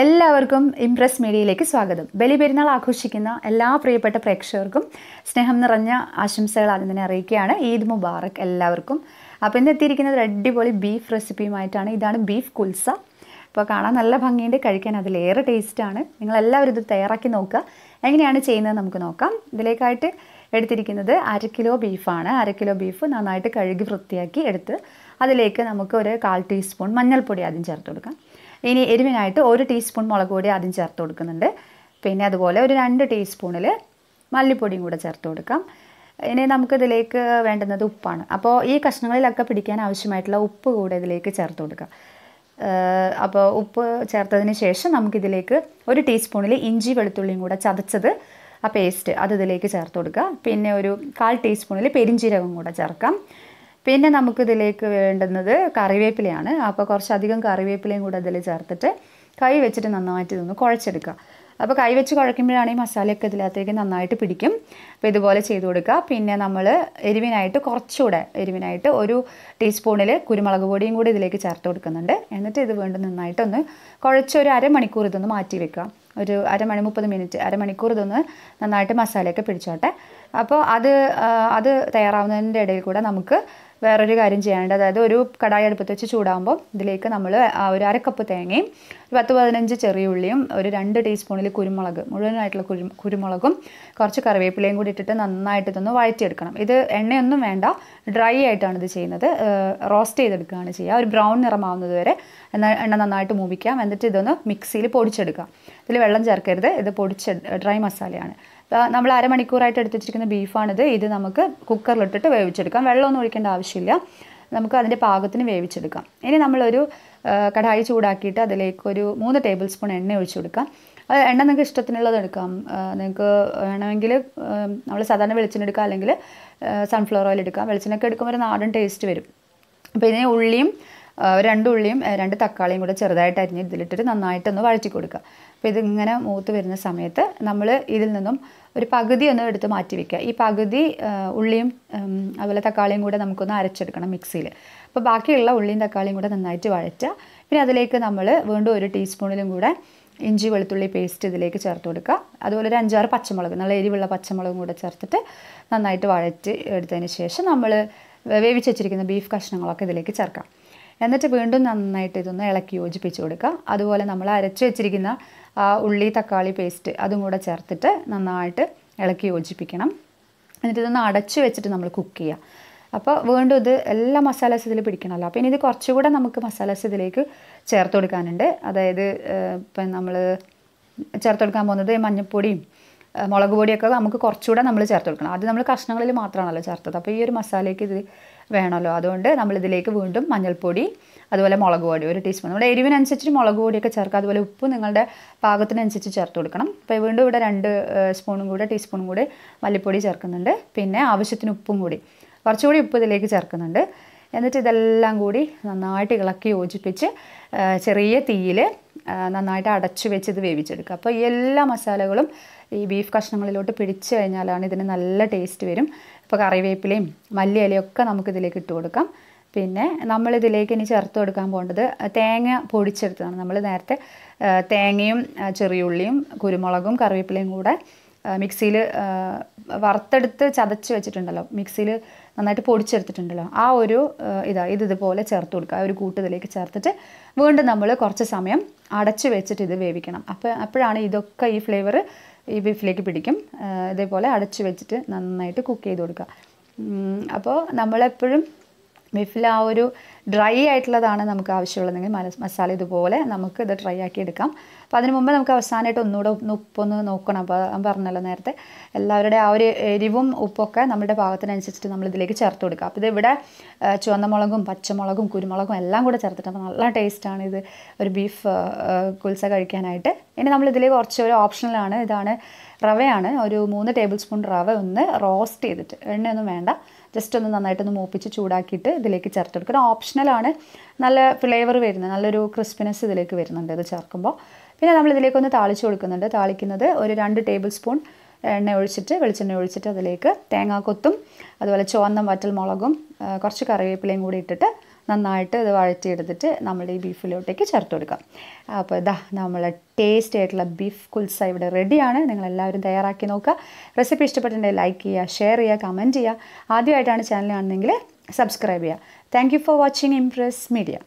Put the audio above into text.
എല്ലാവർക്കും ഇംപ്രസ് മീഡിയയിലേക്ക് സ്വാഗതം. ബലിപെരുന്നാൾ ആഘോഷിക്കുന്ന എല്ലാ പ്രിയപ്പെട്ട പ്രേക്ഷകർക്കും സ്നേഹം നിറഞ്ഞ ആശംസകൾ ആദ്യം തന്നെ അറിയിക്കുകയാണ് ഈദ് മുബാറക് എല്ലാവർക്കും. അപ്പോൾ ഇന്ന് എത്തിയിരിക്കുന്നത് അടിപൊളി ബീഫ് റെസിപ്പിയുമായിട്ടാണ്. ഇതാണ് ബീഫ് കുൽസ. അപ്പോൾ കാണാൻ നല്ല ഭംഗിയുണ്ട് കഴിക്കാൻ അതിലേറെ ടേസ്റ്റാണ് നിങ്ങളെല്ലാവരും ഇത് തയ്യാറാക്കി നോക്കുക. എങ്ങനെയാണ് ചെയ്യുന്നത് നമുക്ക് നോക്കാം. ഇതിലേക്കായിട്ട് എടുത്തിരിക്കുന്നത് അര കിലോ ബീഫാണ്. അര കിലോ ബീഫ് നന്നായിട്ട് കഴുകി വൃത്തിയാക്കി എടുത്ത് അതിലേക്ക് നമുക്ക് ഒരു കാൽ ടീസ്പൂൺ മഞ്ഞൾപ്പൊടി ആദ്യം ചേർത്ത് കൊടുക്കാം. ഇനി എരിവിനായിട്ട് ഒരു ടീസ്പൂൺ മുളക് പൊടി ആദ്യം ചേർത്ത് കൊടുക്കുന്നുണ്ട്. പിന്നെ അതുപോലെ ഒരു രണ്ട് ടീസ്പൂണിൽ മല്ലിപ്പൊടിയും കൂടെ ചേർത്ത് കൊടുക്കാം. ഇനി നമുക്കിതിലേക്ക് വേണ്ടുന്നത് ഉപ്പാണ്. അപ്പോൾ ഈ കഷ്ണങ്ങളിലൊക്കെ പിടിക്കാൻ ആവശ്യമായിട്ടുള്ള ഉപ്പ് കൂടെ ഇതിലേക്ക് ചേർത്ത് കൊടുക്കാം. അപ്പോൾ ഉപ്പ് ചേർത്തതിന് ശേഷം നമുക്കിതിലേക്ക് ഒരു ടീസ്പൂണിൽ ഇഞ്ചി വെളുത്തുള്ളിയും കൂടെ ചതച്ചത് ആ പേസ്റ്റ് അത് ഇതിലേക്ക് ചേർത്ത് കൊടുക്കുക പിന്നെ ഒരു കാൽ ടീസ്പൂണിൽ പെരിഞ്ചീരകം കൂടെ ചേർക്കാം. പിന്നെ നമുക്കിതിലേക്ക് വേണ്ടുന്നത് കറിവേപ്പിലയാണ്. അപ്പോൾ കുറച്ചധികം കറിവേപ്പിലയും കൂടെ അതിൽ ചേർത്തിട്ട് കൈ വെച്ചിട്ട് നന്നായിട്ട് ഇതൊന്ന് കുഴച്ചെടുക്കുക. അപ്പോൾ കൈ വെച്ച് കുഴയ്ക്കുമ്പോഴാണ് ഈ മസാലയൊക്കെ ഇതിനകത്തേക്ക് നന്നായിട്ട് പിടിക്കും. അപ്പോൾ ഇതുപോലെ ചെയ്ത് കൊടുക്കുക. പിന്നെ നമ്മൾ എരിവിനായിട്ട് കുറച്ചുകൂടെ എരിവിനായിട്ട് ഒരു ടീസ്പൂണിൽ കുരുമുളക് പൊടിയും കൂടി ഇതിലേക്ക് ചേർത്ത് കൊടുക്കുന്നുണ്ട്. എന്നിട്ട് ഇത് വീണ്ടും നന്നായിട്ടൊന്ന് കുഴച്ച് ഒരു അരമണിക്കൂർ ഇതൊന്ന് മാറ്റി വെക്കുക. ഒരു അരമണി മുപ്പത് മിനിറ്റ് അരമണിക്കൂർ ഇതൊന്ന് നന്നായിട്ട് മസാലയൊക്കെ പിടിച്ചോട്ടെ. അപ്പോൾ അത് അത് തയ്യാറാവുന്നതിന്റെ ഇടയിൽ കൂടെ നമുക്ക് വേറൊരു കാര്യം ചെയ്യാനുണ്ട്. അതായത് ഒരു കടായി അടുപ്പത്ത് വെച്ച് ചൂടാകുമ്പോൾ ഇതിലേക്ക് നമ്മൾ ഒരു അരക്കപ്പ് തേങ്ങയും ഒരു പത്ത് പതിനഞ്ച് ചെറിയ ഉള്ളിയും ഒരു രണ്ട് ടീസ്പൂണിൽ കുരുമുളക് മുഴുവനായിട്ടുള്ള കുരു കുരുമുളകും കുറച്ച് കറിവേപ്പിലയും കൂടി ഇട്ടിട്ട് നന്നായിട്ട് ഇതൊന്ന് വഴറ്റിയെടുക്കണം. ഇത് എണ്ണയൊന്നും വേണ്ട ഡ്രൈ ആയിട്ടാണ് ഇത് ചെയ്യുന്നത്. റോസ്റ്റ് ചെയ്തെടുക്കുകയാണ് ചെയ്യുക. ഒരു ബ്രൗൺ നിറമാവുന്നത് വരെ എണ്ണ നന്നായിട്ട് മൂപ്പിക്കാം എന്നിട്ട് ഇതൊന്ന് മിക്സിയിൽ പൊടിച്ചെടുക്കാം ഇതിൽ വെള്ളം ചേർക്കരുത്. ഇത് പൊടിച്ച ഡ്രൈ മസാലയാണ്. നമ്മൾ അരമണിക്കൂറായിട്ട് എടുത്ത് വെച്ചിരിക്കുന്ന ബീഫാണിത്. ഇത് നമുക്ക് കുക്കറിലിട്ടിട്ട് വേവിച്ചെടുക്കാം. വെള്ളമൊന്നും ഒഴിക്കേണ്ട ആവശ്യമില്ല. നമുക്ക് അതിന്റെ പാകത്തിന് വേവിച്ചെടുക്കാം. ഇനി നമ്മളൊരു കടായി ചൂടാക്കിയിട്ട് അതിലേക്ക് ഒരു മൂന്ന് ടേബിൾ സ്പൂൺ എണ്ണ ഒഴിച്ചു കൊടുക്കാം. അത് എണ്ണ നിങ്ങൾക്ക് ഇഷ്ടത്തിനുള്ളത് എടുക്കാം. നിങ്ങൾക്ക് വേണമെങ്കിൽ നമ്മൾ സാധാരണ വെളിച്ചെണ്ണ എടുക്കാം അല്ലെങ്കിൽ സൺഫ്ലവർ ഓയിൽ എടുക്കാം. വെളിച്ചെണ്ണയൊക്കെ എടുക്കുമ്പോൾ ഒരു നാടൻ ടേസ്റ്റ് വരും. അപ്പോൾ ഇതിന് ഉള്ളിയും രണ്ട് ഉള്ളിയും രണ്ട് തക്കാളിയും കൂടെ ചെറുതായിട്ട് അരിഞ്ഞ് ഇതിലിട്ടിട്ട് നന്നായിട്ടൊന്ന് വഴറ്റി കൊടുക്കുക. അപ്പോൾ ഇതിങ്ങനെ മൂത്ത് വരുന്ന സമയത്ത് നമ്മൾ ഇതിൽ നിന്നും ഒരു പകുതി ഒന്ന് എടുത്ത് മാറ്റി വെക്കുക. ഈ പകുതി ഉള്ളിയും അതുപോലെ തക്കാളിയും കൂടെ നമുക്കൊന്ന് അരച്ചെടുക്കണം മിക്സിയിൽ. അപ്പോൾ ബാക്കിയുള്ള ഉള്ളിയും തക്കാളിയും കൂടെ നന്നായിട്ട് വഴറ്റുക. പിന്നെ അതിലേക്ക് നമ്മൾ വീണ്ടും ഒരു ടീസ്പൂണിലും കൂടെ ഇഞ്ചി വെളുത്തുള്ളി പേസ്റ്റ് ഇതിലേക്ക് ചേർത്ത് കൊടുക്കുക. അതുപോലെ ഒരു അഞ്ചാറ് പച്ചമുളക് നല്ല എരിവുള്ള പച്ചമുളകും കൂടെ ചേർത്തിട്ട് നന്നായിട്ട് വഴറ്റി എടുത്തതിന് ശേഷം നമ്മൾ വേവിച്ച് വെച്ചിരിക്കുന്ന ബീഫ് കഷ്ണങ്ങളൊക്കെ ഇതിലേക്ക് ചേർക്കാം. എന്നിട്ട് വീണ്ടും നന്നായിട്ട് ഇതൊന്ന് ഇളക്കി യോജിപ്പിച്ച് കൊടുക്കുക. അതുപോലെ നമ്മൾ അരച്ച് വെച്ചിരിക്കുന്ന ഉള്ളി തക്കാളി പേസ്റ്റ് അതും കൂടെ ചേർത്തിട്ട് നന്നായിട്ട് ഇളക്കി യോജിപ്പിക്കണം. എന്നിട്ട് ഇതൊന്ന് അടച്ചു വെച്ചിട്ട് നമ്മൾ കുക്ക് ചെയ്യുക അപ്പോൾ വീണ്ടും ഇത് എല്ലാ മസാലാസ് ഇതിൽ പിടിക്കണമല്ലോ അപ്പോൾ ഇനി ഇത് കുറച്ചുകൂടെ നമുക്ക് മസാലാസ് ഇതിലേക്ക് ചേർത്ത് കൊടുക്കാനുണ്ട്. അതായത് ഇപ്പം നമ്മൾ ചേർത്ത് കൊടുക്കാൻ പോകുന്നത് മഞ്ഞൾപ്പൊടിയും മുളക് പൊടിയൊക്കെ നമുക്ക് കുറച്ചുകൂടെ നമ്മൾ ചേർത്ത് കൊടുക്കണം. അത് നമ്മൾ കഷ്ണങ്ങളിൽ മാത്രമാണല്ലോ ചേർത്തത്. അപ്പോൾ ഈ ഒരു മസാലയ്ക്ക് ഇത് വേണമല്ലോ. അതുകൊണ്ട് നമ്മളിതിലേക്ക് വീണ്ടും മഞ്ഞൾപ്പൊടി അതുപോലെ മുളക് പൊടി ഒരു ടീസ്പൂൺ നമ്മുടെ എരിവിനനുസരിച്ച് മുളക് പൊടിയൊക്കെ ചേർക്കുക. അതുപോലെ ഉപ്പ് നിങ്ങളുടെ പാകത്തിനനുസരിച്ച് ചേർത്ത് കൊടുക്കണം. അപ്പോൾ വീണ്ടും ഇവിടെ രണ്ട് സ്പൂണും കൂടെ ടീസ്പൂണും കൂടി മല്ലിപ്പൊടി ചേർക്കുന്നുണ്ട്. പിന്നെ ആവശ്യത്തിന് ഉപ്പും കൂടി. കുറച്ചുകൂടി ഉപ്പ് ഇതിലേക്ക് ചേർക്കുന്നുണ്ട്. എന്നിട്ട് ഇതെല്ലാം കൂടി നന്നായിട്ട് ഇളക്കി യോജിപ്പിച്ച് ചെറിയ തീയിൽ നന്നായിട്ട് അടച്ചു വെച്ച് ഇത് വേവിച്ചെടുക്കുക. അപ്പോൾ ഈ എല്ലാ മസാലകളും ഈ ബീഫ് കഷ്ണങ്ങളിലോട്ട് പിടിച്ചു കഴിഞ്ഞാലാണ് ഇതിന് നല്ല ടേസ്റ്റ് വരും. ഇപ്പോൾ കറിവേപ്പിലയും മല്ലിയിലയും ഒക്കെ നമുക്കിതിലേക്ക് ഇട്ട് കൊടുക്കാം. പിന്നെ നമ്മളിതിലേക്ക് ഇനി ചേർത്ത് കൊടുക്കാൻ പോകേണ്ടത് തേങ്ങ പൊടിച്ചെടുത്തതാണ്. നമ്മൾ നേരത്തെ തേങ്ങയും ചെറിയുള്ളിയും കുരുമുളകും കറിവേപ്പിലയും കൂടെ മിക്സിയിൽ വറുത്തെടുത്ത് ചതച്ച് വെച്ചിട്ടുണ്ടല്ലോ. മിക്സിയിൽ നന്നായിട്ട് പൊടിച്ചെടുത്തിട്ടുണ്ടല്ലോ. ആ ഒരു ഇതാ ഇത് ഇതുപോലെ ചേർത്ത് കൊടുക്കുക. ആ ഒരു കൂട്ട് ഇതിലേക്ക് ചേർത്തിട്ട് വീണ്ടും നമ്മൾ കുറച്ച് സമയം അടച്ചു വെച്ചിട്ട് ഇത് വേവിക്കണം. അപ്പോൾ അപ്പോഴാണ് ഇതൊക്കെ ഈ ഫ്ലേവർ ഈ ബീഫിലേക്ക് പിടിക്കും. ഇതേപോലെ അടച്ചു വെച്ചിട്ട് നന്നായിട്ട് കുക്ക് ചെയ്ത് കൊടുക്കുക. അപ്പോൾ നമ്മളെപ്പോഴും ബീഫിൽ ആ ഒരു ഡ്രൈ ആയിട്ടുള്ളതാണ് നമുക്ക് ആവശ്യമുള്ളതെങ്കിൽ മസാല ഇതുപോലെ നമുക്ക് ഇത് ഡ്രൈ ആക്കി എടുക്കാം. അപ്പോൾ അതിന് മുമ്പ് നമുക്ക് അവസാനമായിട്ട് ഒന്നുകൂടെ ഉപ്പൊന്ന് നോക്കണം. അപ്പോൾ പറഞ്ഞല്ലോ നേരത്തെ എല്ലാവരുടെ ആ ഒരു എരിവും ഉപ്പൊക്കെ നമ്മുടെ പാകത്തിനനുസരിച്ചിട്ട് നമ്മൾ ഇതിലേക്ക് ചേർത്ത് കൊടുക്കുക. അപ്പോൾ ഇതിവിടെ ചുവന്ന മുളകും പച്ചമുളകും കുരുമുളകും എല്ലാം കൂടെ ചേർത്തിട്ട് അപ്പോൾ നല്ല ടേസ്റ്റാണ് ഇത്. ഒരു ബീഫ് കുൽസ കഴിക്കാനായിട്ട്. ഇനി നമ്മൾ ഇതിലേക്ക് കുറച്ച് ഒരു ഓപ്ഷണലാണ് ഇതാണ് റവയാണ്. ഒരു മൂന്ന് ടേബിൾ സ്പൂൺ റവ ഒന്ന് റോസ്റ്റ് ചെയ്തിട്ട്. എണ്ണയൊന്നും വേണ്ട. ജസ്റ്റ് ഒന്ന് നന്നായിട്ടൊന്ന് മൂപ്പിച്ച് ചൂടാക്കിയിട്ട് ഇതിലേക്ക് ചേർത്ത് കൊടുക്കുക. ഓപ്ഷണലാണ് നല്ല ഫ്ലേവർ വരുന്നത് നല്ലൊരു ക്രിസ്പിനെസ് ഇതിലേക്ക് വരുന്നുണ്ട് ഇത് ചേർക്കുമ്പോൾ. പിന്നെ നമ്മൾ ഇതിലേക്കൊന്ന് താളിച്ച് കൊടുക്കുന്നുണ്ട്. താളിക്കുന്നത് ഒരു രണ്ട് ടേബിൾ സ്പൂൺ എണ്ണ ഒഴിച്ചിട്ട് വെളിച്ചെണ്ണ ഒഴിച്ചിട്ട് അതിലേക്ക് തേങ്ങാക്കൊത്തും അതുപോലെ ചുവന്ന വറ്റൽ മുളകും കുറച്ച് കറിവേപ്പിലയും കൂടി ഇട്ടിട്ട് നന്നായിട്ട് ഇത് വഴറ്റിയെടുത്തിട്ട് നമ്മൾ ഈ ബീഫിലോട്ടേക്ക് ചേർത്ത് കൊടുക്കാം. അപ്പോൾ ഇതാ നമ്മൾ ടേസ്റ്റി ആയിട്ടുള്ള ബീഫ് കുൽസ ഇവിടെ റെഡിയാണ് നിങ്ങളെല്ലാവരും തയ്യാറാക്കി നോക്കുക. റെസിപ്പി ഇഷ്ടപ്പെട്ടിട്ടുണ്ടെങ്കിൽ ലൈക്ക് ചെയ്യുക ഷെയർ ചെയ്യുക കമന്റ് ചെയ്യുക. ആദ്യമായിട്ടാണ് ചാനൽ കാണുന്നതെങ്കിൽ സബ്സ്ക്രൈബ് ചെയ്യുക thank you for watching Impress Media